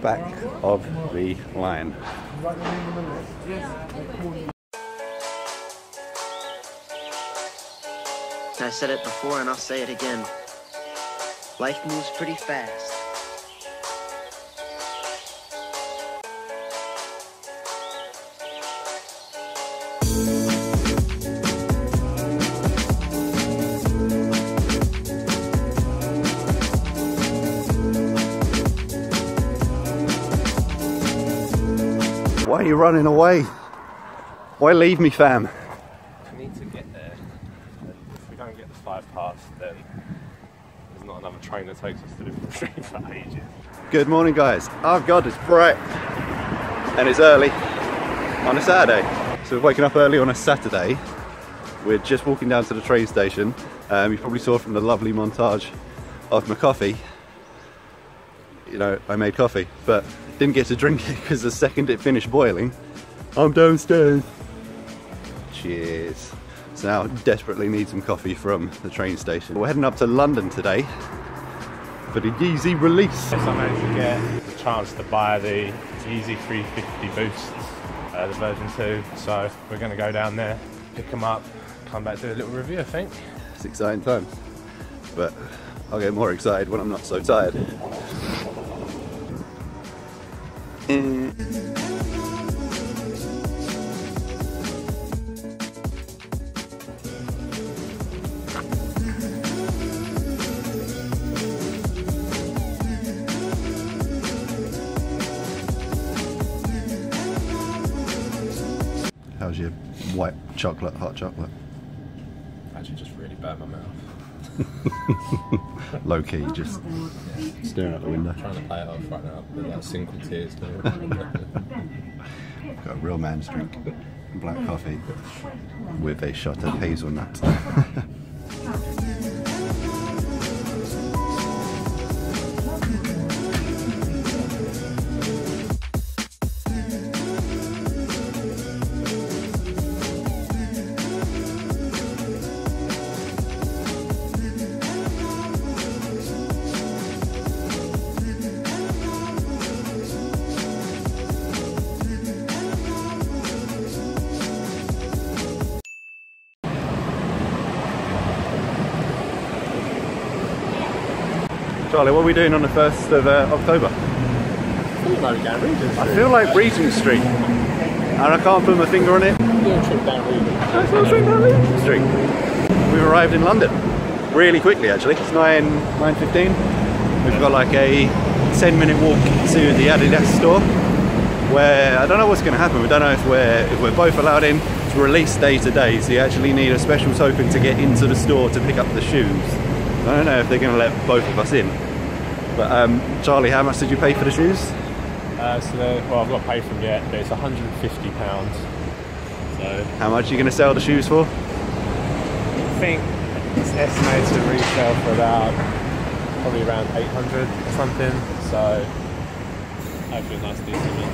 Back of the line. I said it before and I'll say it again. Life moves pretty fast. Why are you running away? Why leave me, fam? We need to get there. And if we don't get the five past, then there's not another train that takes us to the street for ages. Good morning, guys. Oh God, it's bright and it's early on a Saturday. So we're waking up early on a Saturday. We're just walking down to the train station. Um, you probably saw from the lovely montage of my coffee. You know, I made coffee, but didn't get to drink it because the second it finished boiling, I'm downstairs. Cheers. So now desperately need some coffee from the train station. We're heading up to London today for the Yeezy release. Yes, I managed to get the chance to buy the Yeezy 350 Boost, uh, the version 2. So we're going to go down there, pick them up, come back do a little review, I think. It's exciting times. But I'll get more excited when I'm not so tired. Eh. How's your white chocolate, hot chocolate? Actually, just really bad my mouth. Low key, just staring out the window. trying to play it off right now with like single tears. Got a real man's drink. Black coffee with a shot of hazelnut. Charlie, what are we doing on the 1st of uh, October? I feel like Regent Street. And I can't put my finger on it. Not straight down Regent Street. We've arrived in London really quickly actually. It's 9, 9.15. We've got like a 10 minute walk to the Adidas store where I don't know what's going to happen. We don't know if we're, if we're both allowed in. It's release day today, so you actually need a special token to get into the store to pick up the shoes. I don't know if they're going to let both of us in. But um, Charlie, how much did you pay for the shoes? Uh, so, well, I've got to pay for them yet, but it's £150. So, How much are you going to sell the shoes for? I think it's estimated to retail for about probably around 800 or something. So, hopefully, a nice decent one.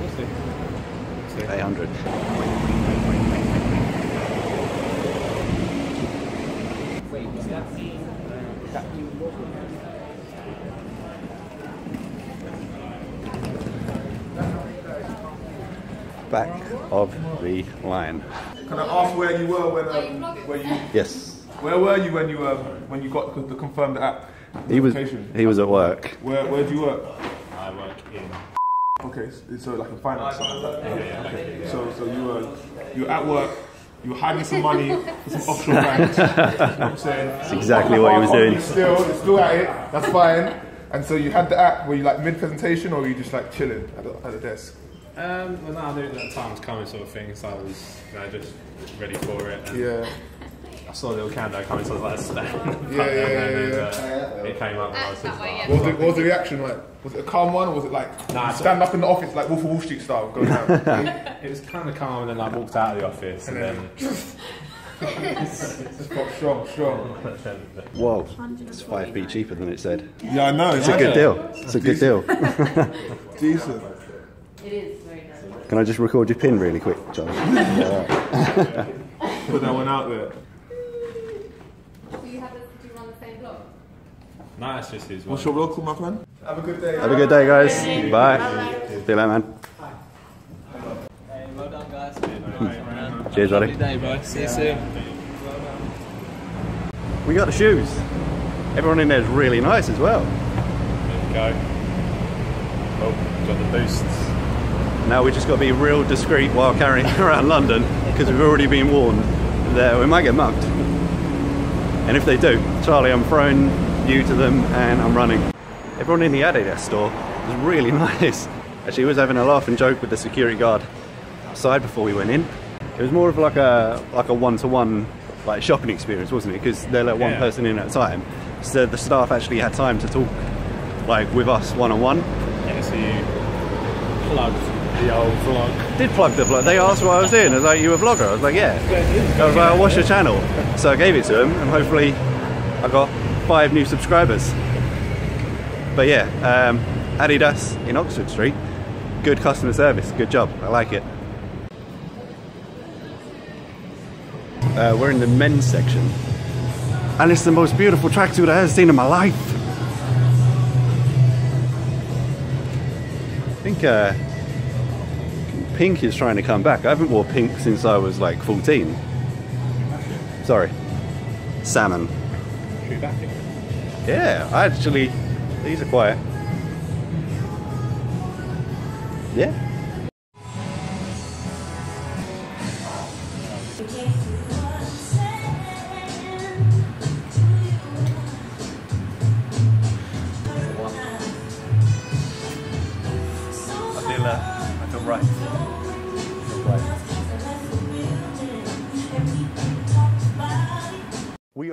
We'll see. We'll see. 800. Back of the line. Can I ask where you were when um, where you Yes. where were you when you um, when you got the, the confirmed app? He was he was at work. Where where do you work? I work in. Okay, so, so like in finance. something like that. Okay. So so you were you were at work. You were hiding some money for some offshore banks. you know what I'm saying? That's exactly what he was doing. Still, you're still at it. That's fine. And so you had the app. Were you like mid presentation, or were you just like chilling at the, at the desk? Um, well, no, I knew that time was coming, sort of thing, so I was you know, just ready for it. And Yeah. I saw a little candle coming, so I was like, stand. Yeah, yeah, yeah, and, yeah. uh, It came up, and I was just like, What was, the, what was the reaction like? Was it a calm one, or was it like Nah, you stand up in the office like Wolf of Wall Street style, go down? it was kind of calm, and then I walked out of the office, and then. Strong, strong, strong. Whoa, it's five p cheaper than it said. Yeah, I know. It's a good deal. It's a good deal. Decent. It is very nice. Can I just record your pin really quick, John? Put that one out there. Do you have a, do you run the same blog? No, it's just his What's one. your local, my friend? Have a good day. Have a good day, guys. Bye. See you later, man. Hey, well done, guys. Cheers, buddy. Good day, bro. See you soon. We got the shoes. Everyone in there is really nice as well. There we go. Oh, got the boosts. Now we just got to be real discreet while carrying around London because we've already been warned that we might get mugged. And if they do, Charlie, I'm throwing you to them and I'm running. Everyone in the Adidas store was really nice. Actually, was having a laugh and joke with the security guard outside before we went in. It was more of like a like a one-to-one like shopping experience, wasn't it? Because they let one Yeah. person in at a time, so the staff actually had time to talk like with us one-on-one. Yeah, so you plugged the old vlog. did plug the vlog. They asked what I was doing. I was like, you a vlogger? I was like, yeah. I was like, what's your channel? So I gave it to him and hopefully I got five new subscribers. But yeah, um, Adidas in Oxford Street. Good customer service. Good job. I like it. Uh, we're in the men's section. And it's the most beautiful tracksuit I have seen in my life. I think uh, pink is trying to come back. I haven't wore pink since I was like 14. Sorry. Salmon. Yeah, I actually, these are quiet. Yeah.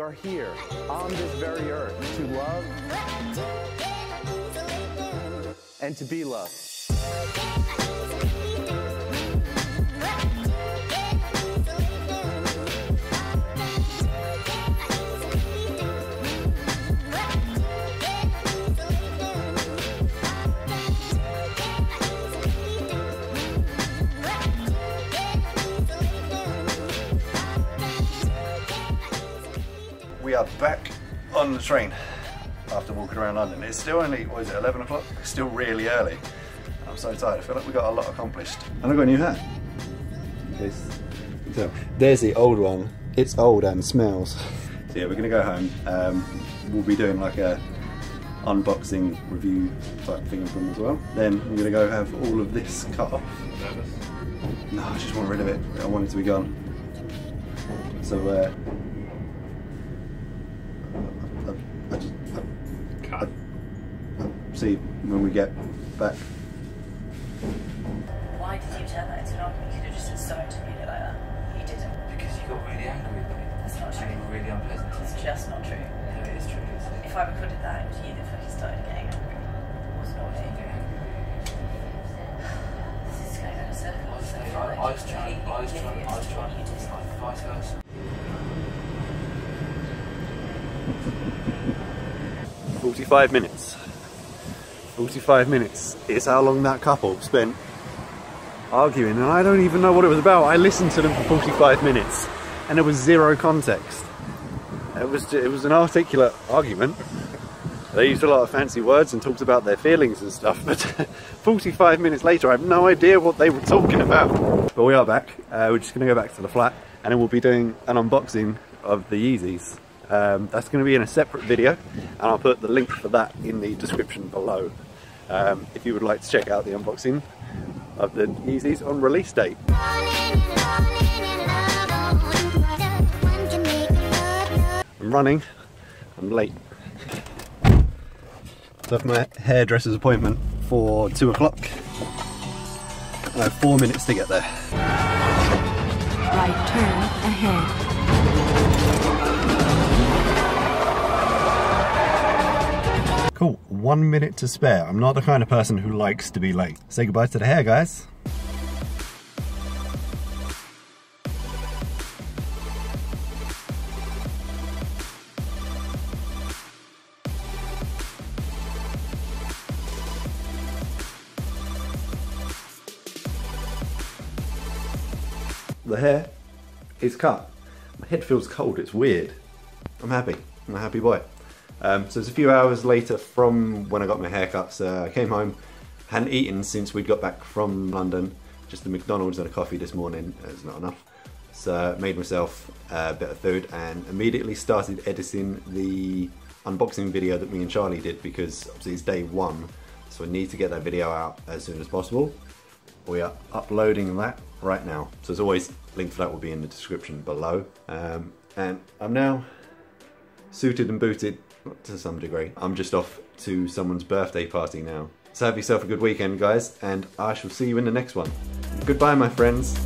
Are here on this very earth to love and to be loved. We are back on the train after walking around London. It's still only, what is it, 11 o'clock? It's still really early. I'm so tired. I feel like we got a lot accomplished. And I got a new hat. In case you can tell. There's the old one. It's old and smells. So yeah, we're gonna go home. Um, we'll be doing like a unboxing review type thing of them as well. Then I'm gonna go have all of this cut off. Nervous. No, I just want rid of it. I want it to be gone. So, uh, I, I, I just, I, Cut. I'll see when we get back. Why did you turn that into an argument? You could have just said sorry to me like that. You didn't. Because you got really angry with me. That's not And you true. were really unpleasant. It's just not true. No, it is true. It's, If I recorded that, it was you that fucking started getting angry. It wasn't already. This is going in a circle. I was, so I I, feel like I was trying, really I was trying, I was to trying what you to just- like vice versa. 45 minutes. 45 minutes is how long that couple spent arguing, and I don't even know what it was about. I listened to them for 45 minutes, and there was zero context. It was it was an articulate argument. They used a lot of fancy words and talked about their feelings and stuff, but 45 minutes later, I have no idea what they were talking about. But we are back. Uh, we're just going to go back to the flat, and then we'll be doing an unboxing of the Yeezys. Um, that's going to be in a separate video, and I'll put the link for that in the description below. Um, if you would like to check out the unboxing of the Yeezys on release date. I'm running. I'm late. So I have my hairdresser's appointment for two o'clock. I have four minutes to get there. Right turn ahead. Cool. One minute to spare. I'm not the kind of person who likes to be late. Say goodbye to the hair, guys. the hair is cut. My head feels cold, it's weird. I'm happy, I'm a happy boy. Um, so it's a few hours later from when I got my haircut. So I came home, hadn't eaten since we'd got back from London. Just the McDonald's and a coffee this morning, it's not enough. So made myself a bit of food and immediately started editing the unboxing video that me and Charlie did because obviously it's day one. So I need to get that video out as soon as possible. We are uploading that right now. So as always, link for that will be in the description below. Um, and I'm now suited and booted to some degree. I'm just off to someone's birthday party now. So have yourself a good weekend, guys, and I shall see you in the next one. Goodbye, my friends.